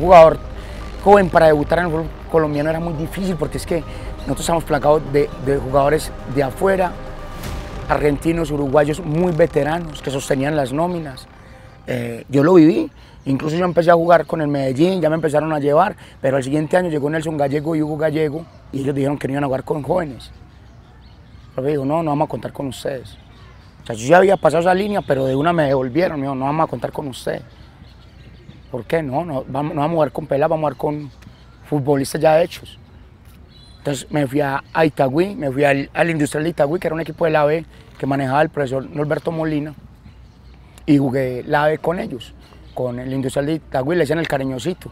jugador joven para debutar en el fútbol colombiano era muy difícil porque es que nosotros estamos plagados de, jugadores de afuera, argentinos, uruguayos muy veteranos que sostenían las nóminas. Eh, yo lo viví, incluso yo empecé a jugar con el Medellín, ya me empezaron a llevar, pero al siguiente año llegó Nelson Gallego y Hugo Gallego y ellos dijeron que no iban a jugar con jóvenes. Pero me dijo, no, no vamos a contar con ustedes. O sea, yo ya había pasado esa línea, pero de una me devolvieron, me dijo, no vamos a contar con usted. ¿Por qué? No, no vamos, a jugar con Pela, vamos a jugar con futbolistas ya hechos. Entonces me fui a, Itagüí, me fui al, Industrial de Itagüí, que era un equipo de la B que manejaba el profesor Norberto Molina, y jugué la B con ellos, con el Industrial de Itagüí, le decían el cariñosito.